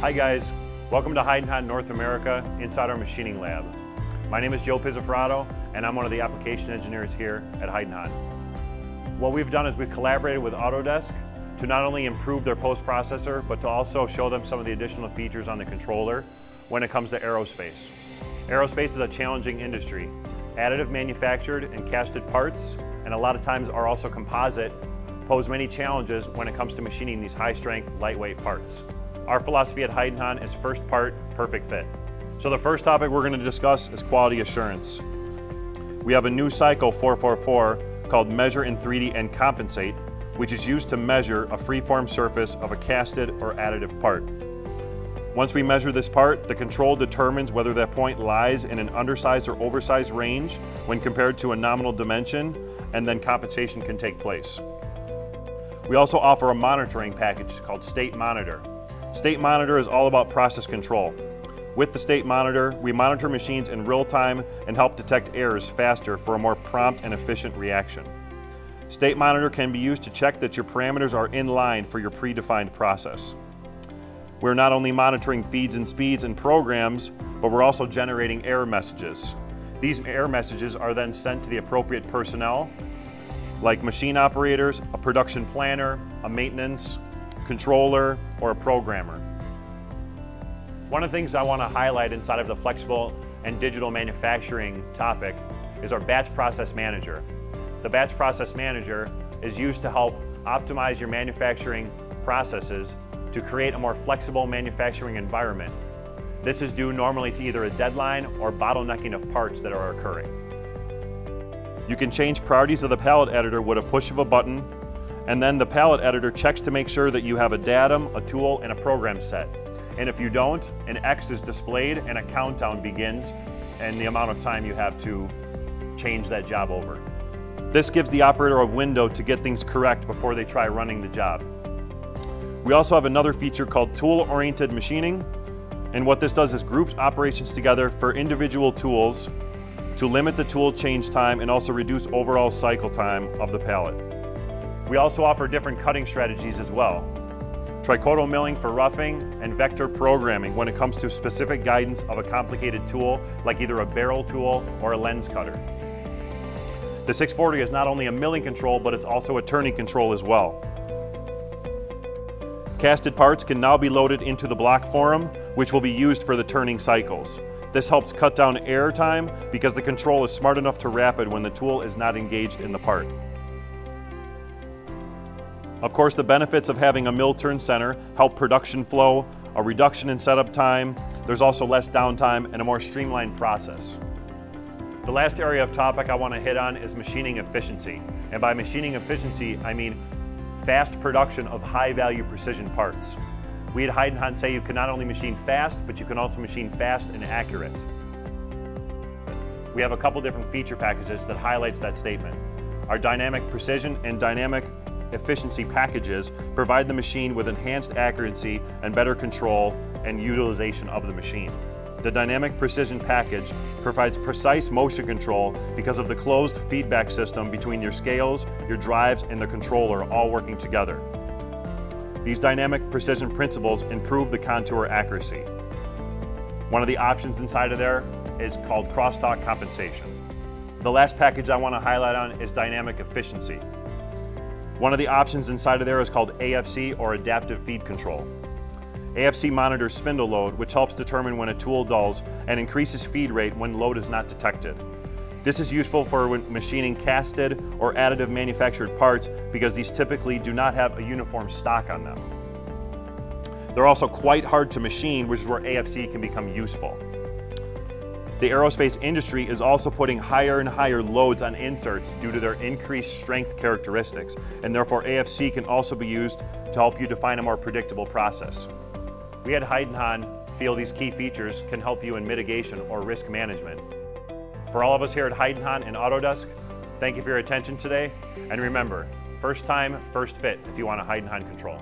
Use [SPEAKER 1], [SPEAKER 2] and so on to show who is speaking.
[SPEAKER 1] Hi guys, welcome to Heidenhain North America inside our machining lab. My name is Joe Pizzoferatto and I'm one of the application engineers here at Heidenhain. What we've done is we've collaborated with Autodesk to not only improve their post-processor, but to also show them some of the additional features on the controller when it comes to aerospace. Aerospace is a challenging industry. Additive manufactured and casted parts, and a lot of times are also composite, pose many challenges when it comes to machining these high-strength, lightweight parts. Our philosophy at Heidenhain is first part, perfect fit. So the first topic we're going to discuss is quality assurance. We have a new cycle 444 called Measure in 3D and Compensate, which is used to measure a freeform surface of a casted or additive part. Once we measure this part, the control determines whether that point lies in an undersized or oversized range when compared to a nominal dimension, and then compensation can take place. We also offer a monitoring package called State Monitor. State Monitor is all about process control. With the State Monitor, we monitor machines in real time and help detect errors faster for a more prompt and efficient reaction. State Monitor can be used to check that your parameters are in line for your predefined process. We're not only monitoring feeds and speeds and programs, but we're also generating error messages. These error messages are then sent to the appropriate personnel, like machine operators, a production planner, a maintenance, controller, or a programmer. One of the things I want to highlight inside of the flexible and digital manufacturing topic is our batch process manager. The batch process manager is used to help optimize your manufacturing processes to create a more flexible manufacturing environment. This is due normally to either a deadline or bottlenecking of parts that are occurring. You can change priorities of the pallet editor with a push of a button and then the pallet editor checks to make sure that you have a datum, a tool, and a program set. And if you don't, an X is displayed and a countdown begins and the amount of time you have to change that job over. This gives the operator a window to get things correct before they try running the job. We also have another feature called tool-oriented machining. And what this does is groups operations together for individual tools to limit the tool change time and also reduce overall cycle time of the pallet. We also offer different cutting strategies as well. Trochoidal milling for roughing and vector programming when it comes to specific guidance of a complicated tool like either a barrel tool or a lens cutter. The 640 is not only a milling control, but it's also a turning control as well. Casted parts can now be loaded into the block form, which will be used for the turning cycles. This helps cut down error time because the control is smart enough to rapid when the tool is not engaged in the part. Of course, the benefits of having a mill turn center help production flow, a reduction in setup time, there's also less downtime and a more streamlined process. The last area of topic I want to hit on is machining efficiency. And by machining efficiency, I mean fast production of high value precision parts. We at Heidenhain say you can not only machine fast, but you can also machine fast and accurate. We have a couple different feature packages that highlights that statement. Our dynamic precision and dynamic efficiency packages provide the machine with enhanced accuracy and better control and utilization of the machine. The Dynamic Precision package provides precise motion control because of the closed feedback system between your scales, your drives, and the controller all working together. These dynamic precision principles improve the contour accuracy. One of the options inside of there is called crosstalk compensation. The last package I want to highlight on is dynamic efficiency. One of the options inside of there is called AFC or Adaptive Feed Control. AFC monitors spindle load, which helps determine when a tool dulls and increases feed rate when load is not detected. This is useful for machining casted or additive manufactured parts because these typically do not have a uniform stock on them. They're also quite hard to machine, which is where AFC can become useful. The aerospace industry is also putting higher and higher loads on inserts due to their increased strength characteristics, and therefore AFC can also be used to help you define a more predictable process. We at Heidenhain feel these key features can help you in mitigation or risk management. For all of us here at Heidenhain and Autodesk, thank you for your attention today, and remember, first time, first fit if you want a Heidenhain control.